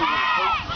Yeah!